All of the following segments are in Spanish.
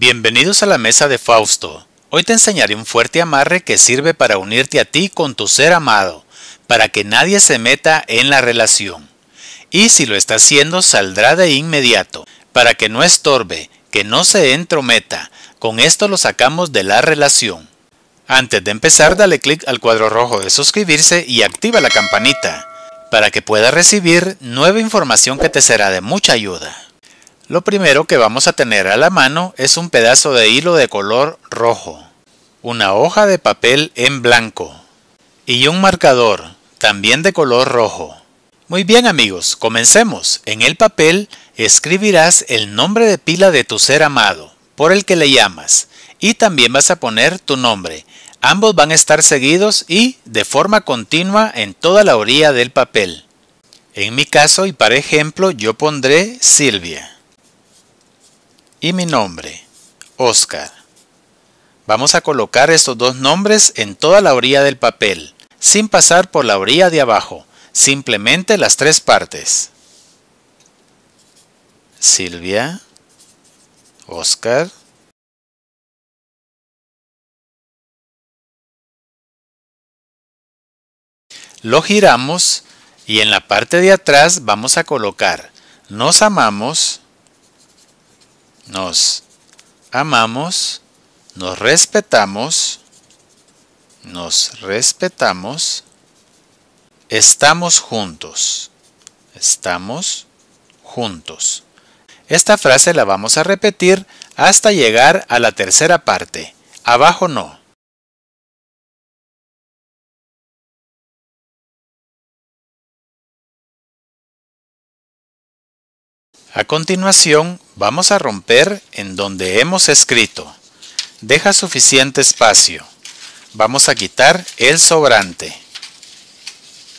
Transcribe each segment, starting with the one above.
Bienvenidos a la mesa de Fausto. Hoy te enseñaré un fuerte amarre que sirve para unirte a ti con tu ser amado, para que nadie se meta en la relación. Y si lo está haciendo, saldrá de inmediato, para que no estorbe, que no se entrometa. Con esto lo sacamos de la relación. Antes de empezar, dale clic al cuadro rojo de suscribirse y activa la campanita, para que puedas recibir nueva información que te será de mucha ayuda. Lo primero que vamos a tener a la mano es un pedazo de hilo de color rojo, una hoja de papel en blanco y un marcador también de color rojo. Muy bien amigos, comencemos. En el papel escribirás el nombre de pila de tu ser amado, por el que le llamas, y también vas a poner tu nombre. Ambos van a estar seguidos y de forma continua en toda la orilla del papel. En mi caso y para ejemplo yo pondré Silvia y mi nombre, Oscar. Vamos a colocar estos dos nombres en toda la orilla del papel, sin pasar por la orilla de abajo, simplemente las tres partes. Silvia, Oscar. Lo giramos y en la parte de atrás vamos a colocar Nos amamos nos amamos, nos respetamos, nos respetamos, estamos juntos, estamos juntos. Esta frase la vamos a repetir hasta llegar a la tercera parte. Abajo no. A continuación, vamos a romper en donde hemos escrito. Deja suficiente espacio. Vamos a quitar el sobrante.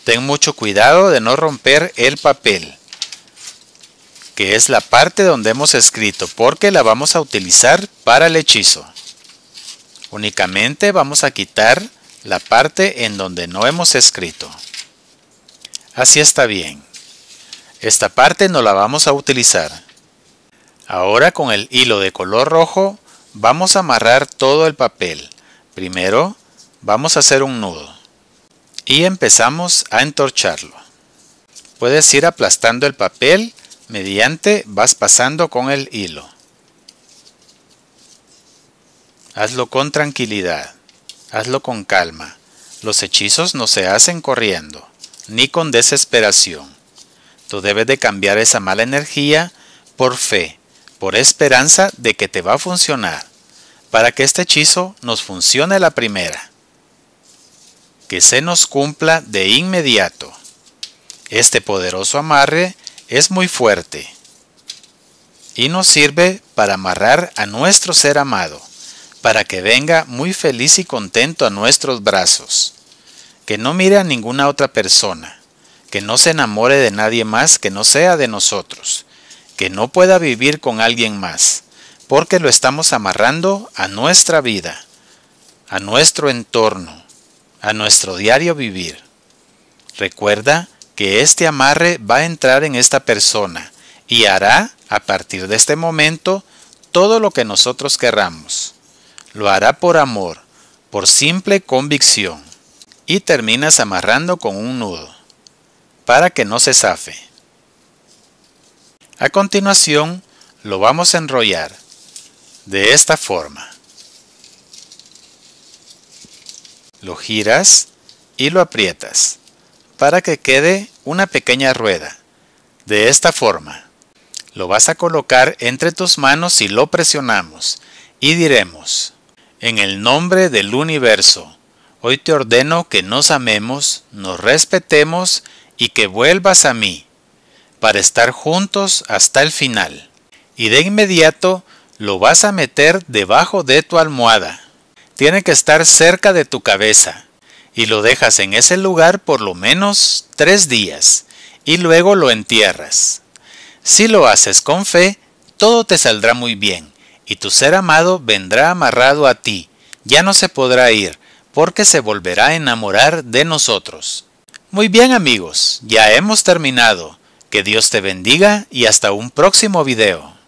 Ten mucho cuidado de no romper el papel, que es la parte donde hemos escrito, porque la vamos a utilizar para el hechizo. Únicamente vamos a quitar la parte en donde no hemos escrito. Así está bien. Esta parte no la vamos a utilizar. Ahora con el hilo de color rojo vamos a amarrar todo el papel. Primero vamos a hacer un nudo y empezamos a entorcharlo. Puedes ir aplastando el papel mediante vas pasando con el hilo. Hazlo con tranquilidad, hazlo con calma. Los hechizos no se hacen corriendo, ni con desesperación. Tú debes de cambiar esa mala energía por fe, por esperanza de que te va a funcionar, para que este hechizo nos funcione la primera. Que se nos cumpla de inmediato. Este poderoso amarre es muy fuerte y nos sirve para amarrar a nuestro ser amado, para que venga muy feliz y contento a nuestros brazos, que no mire a ninguna otra persona, que no se enamore de nadie más que no sea de nosotros, que no pueda vivir con alguien más, porque lo estamos amarrando a nuestra vida, a nuestro entorno, a nuestro diario vivir. Recuerda que este amarre va a entrar en esta persona y hará, a partir de este momento, todo lo que nosotros querramos. Lo hará por amor, por simple convicción, y terminas amarrando con un nudo para que no se zafe. A continuación, lo vamos a enrollar de esta forma. Lo giras y lo aprietas para que quede una pequeña rueda. De esta forma, lo vas a colocar entre tus manos y lo presionamos y diremos, en el nombre del universo, hoy te ordeno que nos amemos, nos respetemos y que vuelvas a mí, para estar juntos hasta el final. Y de inmediato lo vas a meter debajo de tu almohada. Tiene que estar cerca de tu cabeza y lo dejas en ese lugar por lo menos tres días y luego lo entierras. Si lo haces con fe, todo te saldrá muy bien y tu ser amado vendrá amarrado a ti, ya no se podrá ir, porque se volverá a enamorar de nosotros. Muy bien amigos, ya hemos terminado. Que Dios te bendiga y hasta un próximo video.